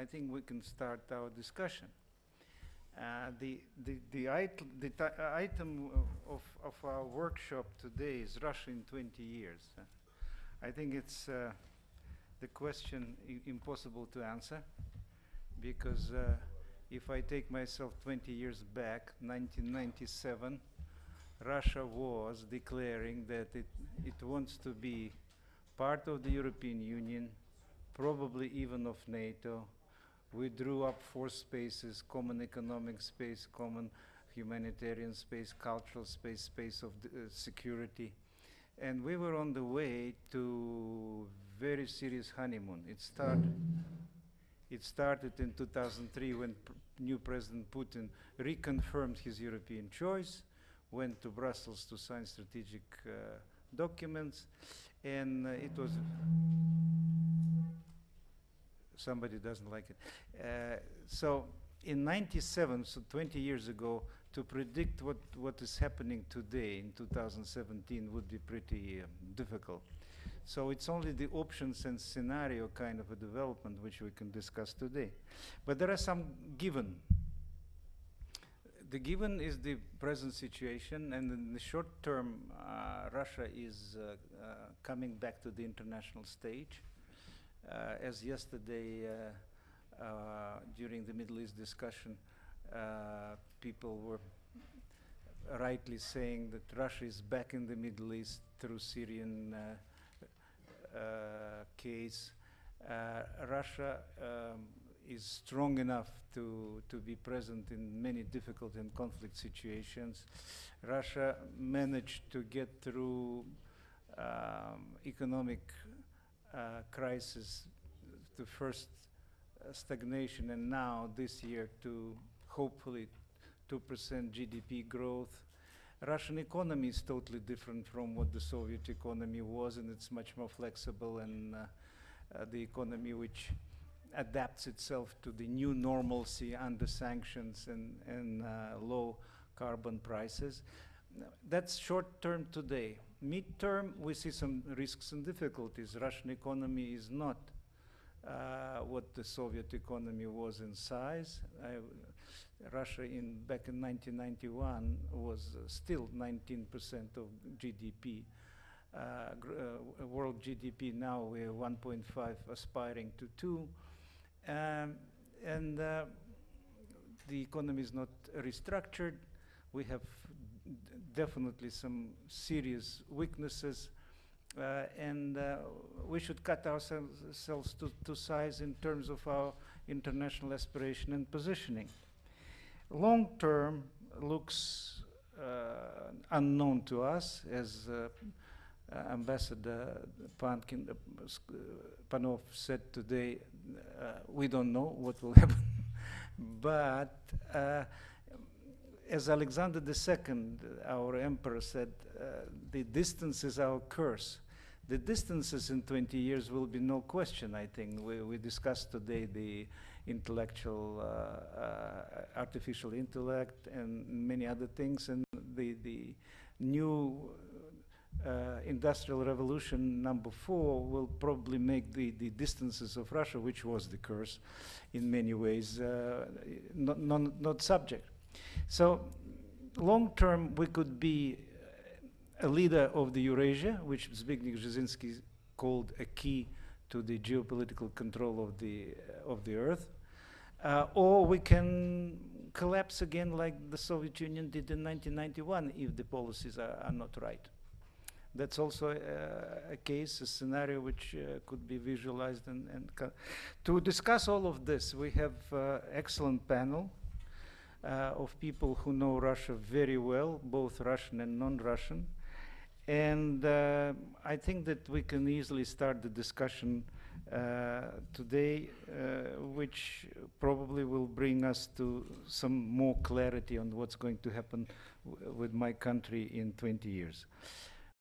I think we can start our discussion. Uh, the the the, it the item of of our workshop today is Russia in 20 years. Uh, I think it's uh, the question impossible to answer because uh, if I take myself 20 years back, 1997, Russia was declaring that it it wants to be part of the European Union, probably even of NATO. We drew up four spaces, common economic space, common humanitarian space, cultural space, space of uh, security. And we were on the way to very serious honeymoon. It started, it started in 2003 when pr new President Putin reconfirmed his European choice, went to Brussels to sign strategic uh, documents, and uh, it was somebody doesn't like it. Uh, so in 97, so 20 years ago, to predict what, what is happening today in 2017 would be pretty um, difficult. So it's only the options and scenario kind of a development which we can discuss today. But there are some given. The given is the present situation, and in the short term, uh, Russia is uh, uh, coming back to the international stage. Uh, as yesterday uh, uh, during the Middle East discussion, people were rightly saying that Russia is back in the Middle East through Syrian case. Russia um, is strong enough to, to be present in many difficult and conflict situations. Russia managed to get through um, economic crisis, the first uh, stagnation, and now this year to hopefully 2% GDP growth. Russian economy is totally different from what the Soviet economy was, and it's much more flexible and uh, uh, the economy which adapts itself to the new normalcy under sanctions and, and uh, low carbon prices. That's short term today. Mid-term, we see some risks and difficulties. Russian economy is not uh, what the Soviet economy was in size. I, Russia in back in 1991 was uh, still 19% of GDP. Uh, uh, world GDP now we're 1.5 aspiring to 2. Um, and uh, the economy is not restructured. We have definitely some serious weaknesses. Uh, and uh, we should cut ourselves to, to, size in terms of our international aspiration and positioning. Long term looks uh, unknown to us, as uh, uh, Ambassador Pankin, uh, Panov said today, we don't know what will happen. but as Alexander II, our emperor, said, uh, the distance is our curse. The distances in 20 years will be no question, I think. We, we discussed today the intellectual, uh, uh, artificial intellect and many other things, and the, the new uh, industrial revolution number four will probably make the, the distances of Russia, which was the curse in many ways, uh, not, not, not subject. So long term, we could be a leader of the Eurasia, which Zbigniew Brzezinski called a key to the geopolitical control of the, uh, of the Earth. Uh, or we can collapse again like the Soviet Union did in 1991 if the policies are, are not right. That's also a, a, case, a scenario which uh, could be visualized. And, and to discuss all of this, we have uh, excellent panel uh, of people who know Russia very well, both Russian and non-Russian. And uh, I think that we can easily start the discussion uh, today, uh, which probably will bring us to some more clarity on what's going to happen with my country in 20 years.